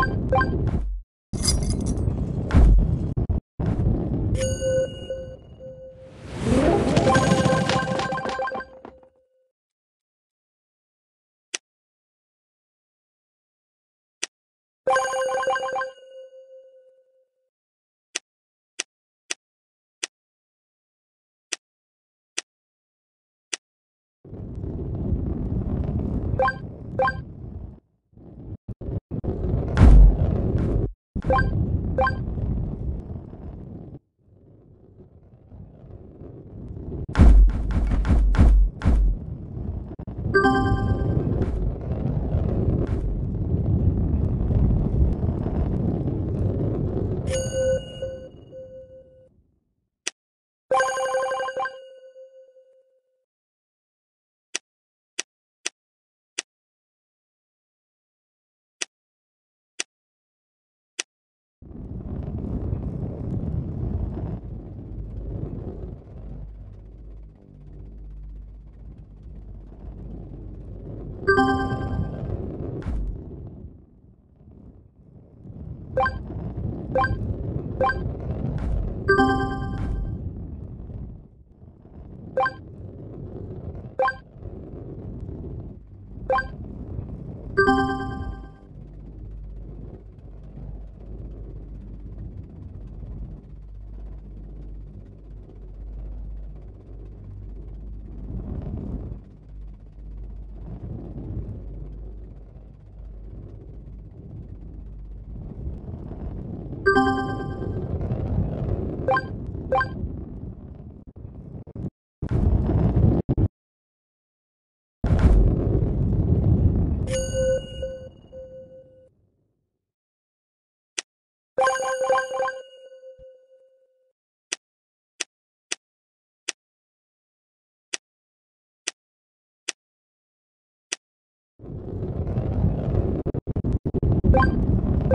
Bye.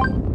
You